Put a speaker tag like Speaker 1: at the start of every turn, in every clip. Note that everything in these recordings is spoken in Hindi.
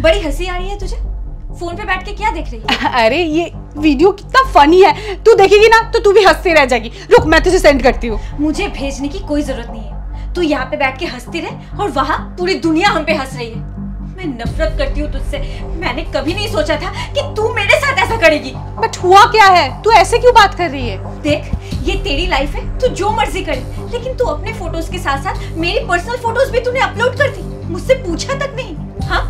Speaker 1: बड़ी हँसी आ रही है तुझे? फ़ोन पे बैठ के क्या देख रही है?
Speaker 2: अरे ये वीडियो कितना फनी है। तू देखेगी ना तो तू भी हंसती रह जाएगी। रुक मैं तुझे सेंड करती हूँ।
Speaker 1: मुझे भेजने की कोई ज़रूरत नहीं है। तू यहाँ पे बैठ के हंसती रहे और वहाँ पूरी दुनिया हम पे हंस रही है। मैं नफरत करती हूँ तुझसे। मैंने कभी नहीं सोचा था कि तू मेरे साथ ऐसा करेगी।
Speaker 2: बट हुआ क्या है? तू ऐसे क्यों बात कर रही है?
Speaker 1: देख ये तेरी लाइफ है तू जो मर्ज़ी करे। लेकिन तू अपने फ़ोटोज़ के साथ साथ मेरी पर्सनल फ़ोटोज़ भी तूने अपलोड कर दी। मुझसे पूछा तक नहीं। हाँ?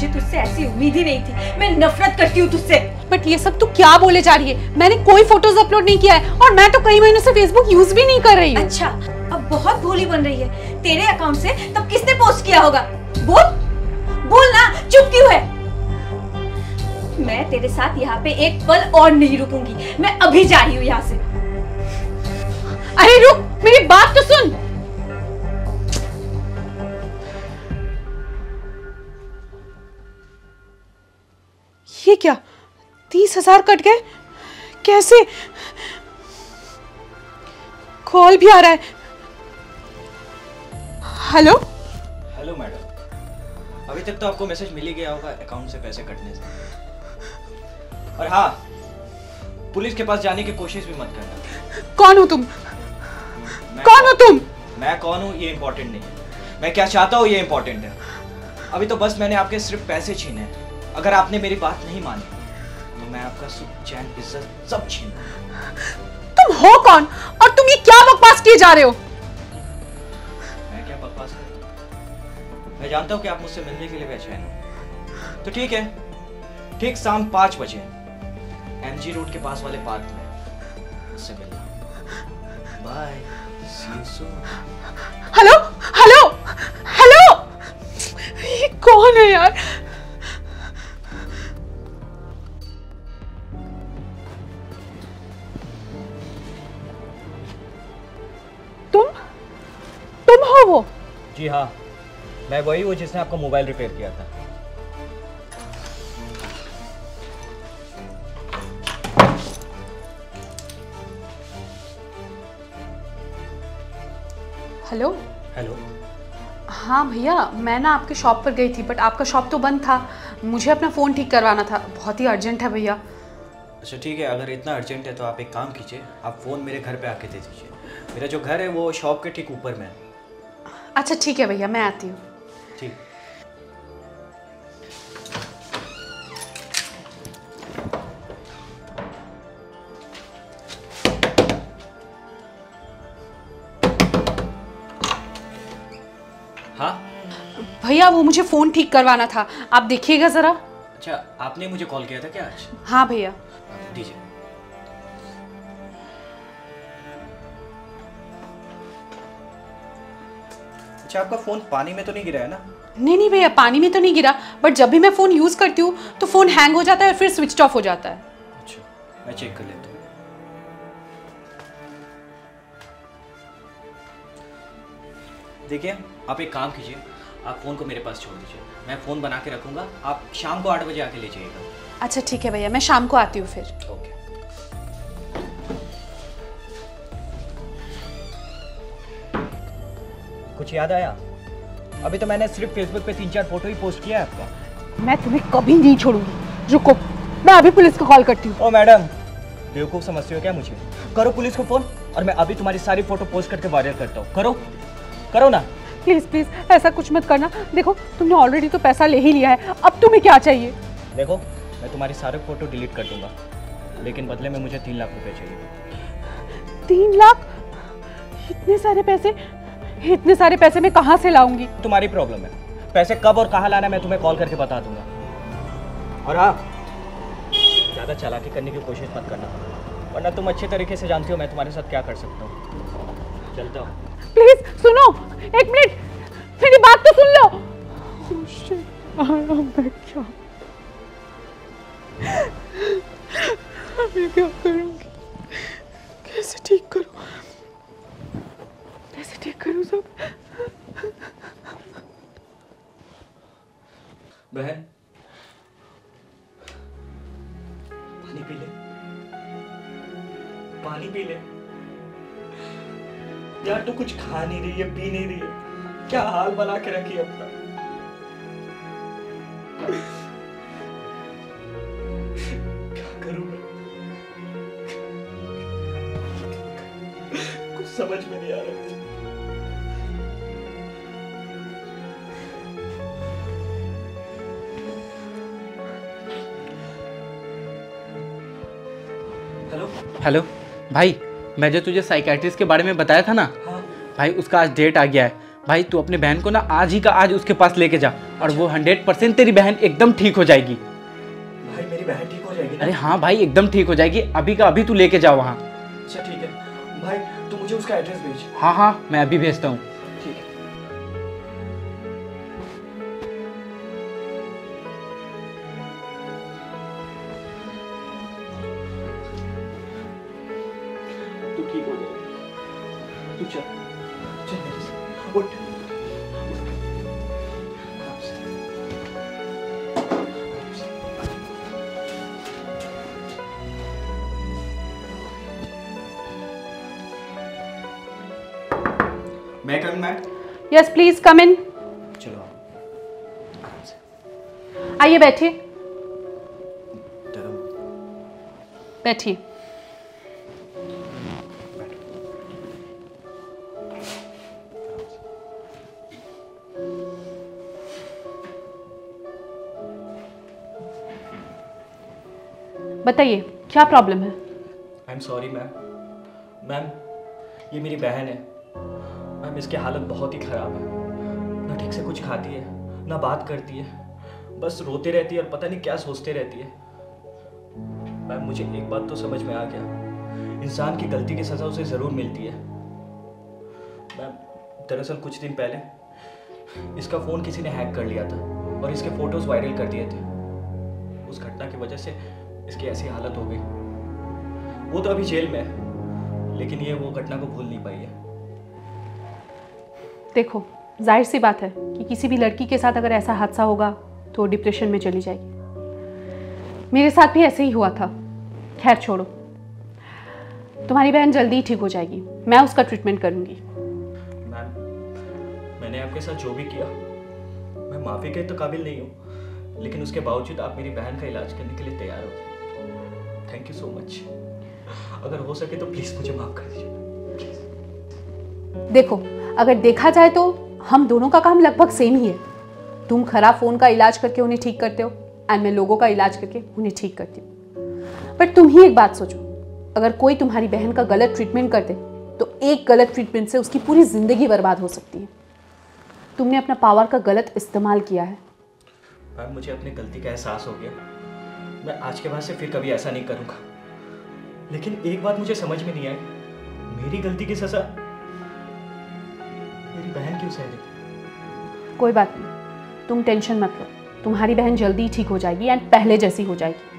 Speaker 1: मुझे तुझसे ऐसी उम्मीद ही नहीं थी। मैं नफरत करती हूँ तुझसे।
Speaker 2: बट ये सब तू क्या बोले जा रही है? मैंने कोई फ़ोटोज़ अपलोड नहीं किया है और मैं तो कई महीनों से फेसबुक यूज़ भी नहीं कर रही हूँ।
Speaker 1: अच्छा अब बहुत भोली बन रही है। तेरे अकाउंट से तब किसने पोस्ट किया होगा? बोल। बोल ना चुप क्यों है? मैं तेरे साथ यहाँ पे एक पल और नहीं रुकूँगी। मैं अभी जा रही हूँ यहाँ से।
Speaker 2: अरे रुक मेरी बात तो सुन। ये क्या? तीस हज़ार कट गए? कैसे? कॉल भी आ रहा है। हेलो?
Speaker 3: Hello madam. अभी तक तो आपको मैसेज मिल ही गया होगा अकाउंट से पैसे कटने से। और हाँ पुलिस के पास जाने की कोशिश भी मत करना।
Speaker 2: कौन हो तुम? कौन हो तुम?
Speaker 3: मैं कौन हूँ ये इम्पोर्टेंट नहीं है। मैं क्या चाहता हूँ ये इम्पोर्टेंट है। अभी तो बस मैंने आपके सिर्फ़ पैसे छीने हैं। अगर आपने मेरी बात नहीं मानी तो मैं आपका सुख चैन इज़्ज़त सब छीन
Speaker 2: तुम हो कौन? और तुम ये क्या बकवास किए जा रहे हो?
Speaker 3: मैं क्या बकवास कर मैं जानता हूँ कि आप मुझसे मिलने के लिए बेचैन हो। तो ठीक है ठीक शाम पाँच बजे एमजी रोड के पास वाले पार्क में मुझसे मिलना। बाय
Speaker 2: हेलो हेलो हेलो ये कौन है यार? वो?
Speaker 3: जी हाँ मैं वही हूँ जिसने आपका मोबाइल रिपेयर किया था।
Speaker 2: हेलो?
Speaker 3: हेलो?
Speaker 2: हाँ भैया मैं ना आपके शॉप पर गई थी बट आपका शॉप तो बंद था। मुझे अपना फ़ोन ठीक करवाना था। बहुत ही अर्जेंट है भैया।
Speaker 3: अच्छा ठीक है अगर इतना अर्जेंट है तो आप एक काम कीजिए आप फ़ोन मेरे घर पे आके दे दीजिए। मेरा जो घर है वो शॉप के ठीक ऊपर में है।
Speaker 2: अच्छा ठीक है भैया मैं आती हूँ।
Speaker 3: ठीक। हाँ?
Speaker 2: भैया वो मुझे फ़ोन ठीक करवाना था। आप देखिएगा ज़रा।
Speaker 3: अच्छा आपने मुझे कॉल किया था क्या आज?
Speaker 2: हाँ भैया।
Speaker 3: दीजिए। अच्छा आपका फ़ोन पानी में तो नहीं गिरा है ना?
Speaker 2: नहीं नहीं भैया पानी में तो नहीं गिरा बट जब भी मैं फ़ोन यूज़ करती हूँ तो फ़ोन हैंग हो जाता है और फिर स्विच ऑफ़ हो जाता है।
Speaker 3: अच्छा मैं चेक कर लेता हूँ। देखिए आप एक काम कीजिए आप फ़ोन को मेरे पास छोड़ दीजिए। मैं फ़ोन बना के रखूँगा आप शाम को आठ बजे आके ले जाइएगा।
Speaker 2: अच्छा ठीक है भैया मैं शाम को आती हूँ फिर।
Speaker 3: ओके कुछ याद आया? अभी तो मैंने सिर्फ़ फेसबुक पे तीन चार फ़ोटो ही पोस्ट किया है आपका।
Speaker 2: मैं तुम्हें कभी नहीं छोड़ूँगी। रुको मैं अभी पुलिस को कॉल करती हूँ।
Speaker 3: ओ मैडम बेवकूफ़ समझते हो क्या मुझे? करो पुलिस को फ़ोन और मैं अभी तुम्हारी सारी फ़ोटो पोस्ट करके वायरल करता हूँ। करो करो ना।
Speaker 2: प्लीज़ प्लीज़ ऐसा कुछ मत करना। देखो तुमने ऑलरेडी तो पैसा ले ही लिया है। अब तुम्हें क्या चाहिए?
Speaker 3: देखो मैं तुम्हारी सारे फ़ोटो डिलीट कर दूँगा लेकिन बदले में मुझे तीन लाख रुपए चाहिए।
Speaker 2: तीन लाख? इतने सारे पैसे? इतने सारे पैसे मैं कहाँ से लाऊँगी?
Speaker 3: तुम्हारी प्रॉब्लम है। पैसे कब और कहाँ लाना मैं तुम्हें कॉल करके बता दूँगा। और हाँ ज़्यादा चालाकी करने की कोशिश मत करना। वरना तुम अच्छे तरीके से जानती हो मैं तुम्हारे साथ क्या कर सकता हूँ। चलता हूँ।
Speaker 2: प्लीज़ सुनो एक मिनट मेरी बात तो सुन लो। Oh shit, मैं क्या मैं क्या करूँगी? कैसे ठीक करूँ?
Speaker 3: बहन। पानी पी ले। पानी पी ले। यार, तू कुछ खा नहीं रही है, पी नहीं रही है। क्या हाल बना के रखी है अपना? क्या करूँ मैं? कुछ समझ में नहीं आ रहा हेलो
Speaker 4: भाई मैं जो तुझे साइकेट्रिस्ट के बारे में बताया था ना
Speaker 3: हाँ
Speaker 4: भाई उसका आज डेट आ गया है। भाई तू अपने बहन को ना आज ही का आज उसके पास लेके जा और वो हंड्रेड परसेंट तेरी बहन एकदम ठीक हो जाएगी।
Speaker 3: भाई मेरी बहन ठीक हो जाएगी
Speaker 4: अरे हाँ भाई एकदम ठीक हो जाएगी। अभी का अभी तू लेके जा वहाँ।
Speaker 3: अच्छा ठीक है। भाई तू मुझे उसका एड्रेस भेज।
Speaker 4: हाँ हाँ मैं अभी भेजता है।
Speaker 3: हो जाएगी तू चल चल मेरे साथ। उठ। मैं ma'am
Speaker 2: yes please come in
Speaker 3: चलो
Speaker 2: आइए बैठिए। बैठिए। बताइए, क्या प्रॉब्लम है?
Speaker 3: I am sorry ma'am ma'am ये मेरी बहन है। मैम इसकी हालत बहुत ही ख़राब है। ना ठीक से कुछ खाती है, ना बात करती है। बस रोती रहती है और पता नहीं क्या सोचती रहती है। मैम मुझे एक बात तो समझ में आ गया। इंसान की गलती की सज़ा उसे ज़रूर मिलती है। मैम दरअसल कुछ दिन पहले इसका फ़ोन किसी ने हैक कर लिया था और इसके फ़ोटोज़ वायरल कर दिए थे। उस घटना की वजह से इसकी ऐसी हालत हो गई। वो तो अभी जेल में है लेकिन ये वो घटना को भूल नहीं पाई है।
Speaker 2: देखो ज़ाहिर सी बात है कि किसी भी लड़की के साथ अगर ऐसा हादसा होगा तो डिप्रेशन में चली जाएगी। मेरे साथ भी ऐसे ही हुआ था। खैर छोड़ो। तुम्हारी बहन जल्दी ही ठीक हो जाएगी। मैं उसका ट्रीटमेंट करूँगी।
Speaker 3: मैम मैंने आपके साथ जो भी किया मैं माफ़ी के तो काबिल नहीं हूँ लेकिन उसके बावजूद आप मेरी बहन का इलाज करने के लिए तैयार हो थैंक यू सो मच अगर हो सके तो प्लीज़ मुझे माफ़ कर दीजिए।
Speaker 2: देखो अगर देखा जाए तो हम दोनों का काम लगभग सेम ही है। तुम खराब फ़ोन का इलाज करके उन्हें ठीक करते हो एंड मैं लोगों का इलाज करके उन्हें ठीक करती हूँ। पर तुम ही एक बात सोचो अगर कोई तुम्हारी बहन का गलत ट्रीटमेंट कर दे तो एक गलत ट्रीटमेंट से उसकी पूरी ज़िंदगी बर्बाद हो सकती है। तुमने अपना पावर का गलत इस्तेमाल किया है।
Speaker 3: मुझे अपनी गलती का एहसास हो गया। मैं आज के बाद से फिर कभी ऐसा नहीं करूँगा। लेकिन एक बात मुझे समझ में नहीं आई। मेरी गलती की सज़ा मेरी बहन क्यों सह रही
Speaker 2: कोई बात नहीं। तुम टेंशन मत लो। तुम्हारी बहन जल्दी ठीक हो जाएगी एंड पहले जैसी हो जाएगी।